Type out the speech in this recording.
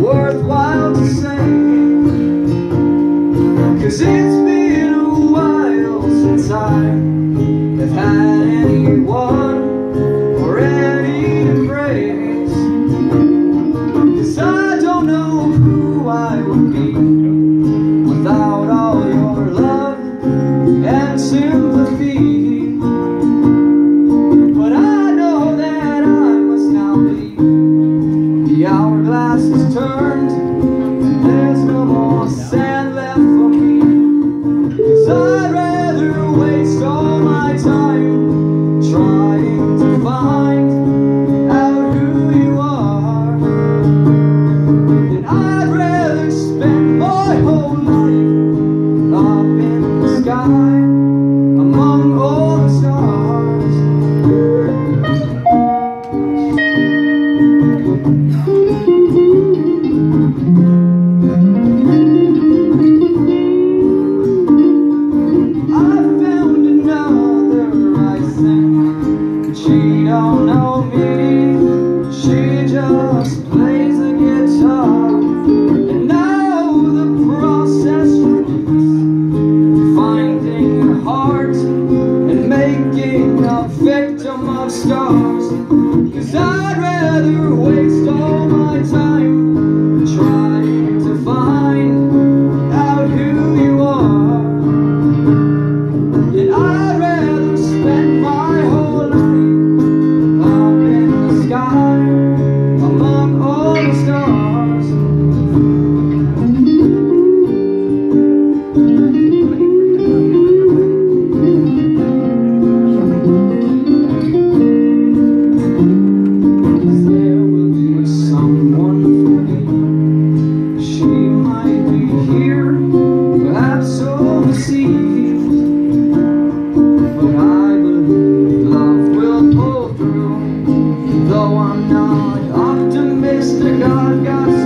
worthwhile to say. Cause it's been a while since I have had anyone The hourglass is turned, there's no more sand left for me. Cause I'd rather waste all my time trying to find out who you are. And I'd rather spend my whole life up in the sky just plays the guitar. And now the process runs, finding her heart and making a victim of scars. Cause I'd rather not optimistic, I've got